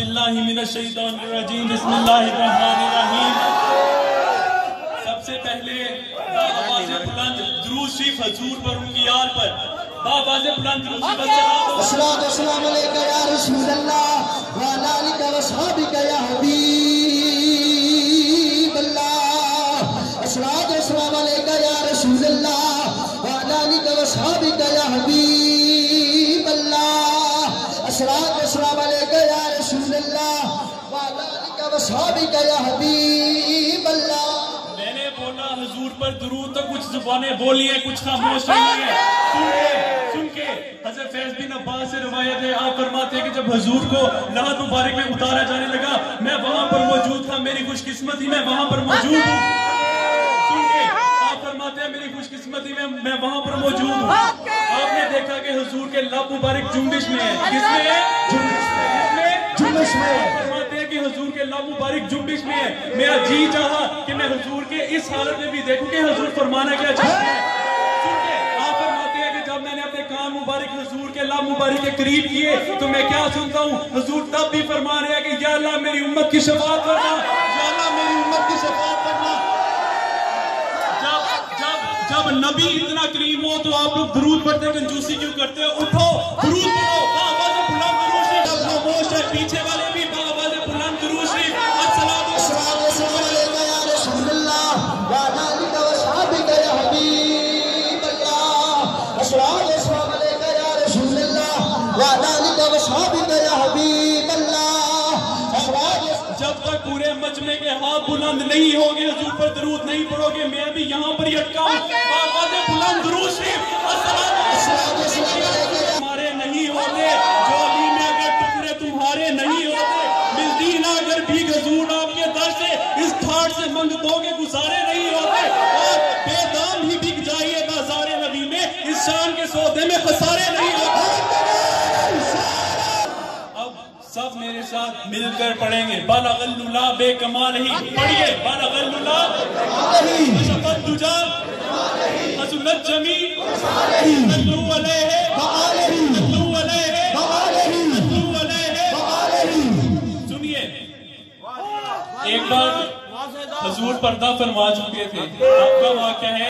باللہ من الشیطان الرجیم، بسم اللہ الرحمن الرحیم۔ سب سے پہلے آواز بلند درود شریف حضور پر ان کی یاد پر۔ آواز بلند درود شریف السلام الصلاة والسلام عليك يا رسول الله وعلى آلك وأصحابك يا حبيب الله الصلاة والسلام عليك يا رسول الله وعلى آلك وأصحابك يا حبيب رسول الله وعلى آلك وأصحابك يا حبيب الله میں نے بولا، حضور پر درود تو کچھ زبانیں بولی ہیں، کچھ خاموش رہی ہیں۔ سن کے سن کے۔ حضرت فیض بن عباس سے روایت ہے، آپ فرماتے ہیں کہ جب حضور کو لحد مبارک میں اتارا جانے لگا، میں وہاں پر موجود تھا، میری خوش قسمتی میں وہاں پر موجود ہوں۔ سن کے، آپ فرماتے ہیں، میری خوش قسمتی میں میں وہاں پر موجود ہوں۔ آپ نے دیکھا کہ حضور کے لب مبارک جنبش میں ہے۔ کس میں ہے؟ جنبش میں جنبش میں آپ فرماتے ہیں کہ حضور کے لب مبارک جنبش میں ہے۔ میرا جی چاہا کہ میں حضور کے اس حالت میں بھی دیکھوں کہ حضور فرمانا کیا چاہتے ہیں سن آپ فرماتے ہیں کہ جب میں نے اپنے کان مبارک حضور کے لب مبارک کے قریب کیے تو میں کیا سنتا ہوں؟ حضور تب بھی فرما رہے ہیں کہ یا اللہ میری امت کی شفاعت کرنا۔ یا اللہ میری امت کی شفاعت کرنا۔ جب نبی اتنا کریم ہو تو آپ لوگ درود پڑھتے کنجوسی کیوں کرتے ہو اٹھو، درود پڑھو۔ باواز بلند درود شریف خاموش ہے، پیچھے مجمع کے ہاتھ بلند نہیں ہوگے حضور پر درود نہیں پڑھو گے میں بھی یہاں پر ہی اٹکا ہوں۔ باواز بلند درود شریف تمہارے نہیں ہوتے جولی میں اگر ٹکڑے تمہارے نہیں ہوتے ملدین اگر بھی حضور آپ کے در سے اس ٹھاٹ سے منگ دو کے گزارے سب میرے ساتھ مل کر پڑھیں گے۔ بالغ اللہ بے کمال ہی۔ پڑھیے۔ بالغ اللہ شفت دجا حسنت جمی صلو علیہ۔ صلو علیہ۔ سنیے۔ ایک بار حضور پردہ فرما چکے تھے۔ آپ کا واقعہ ہے۔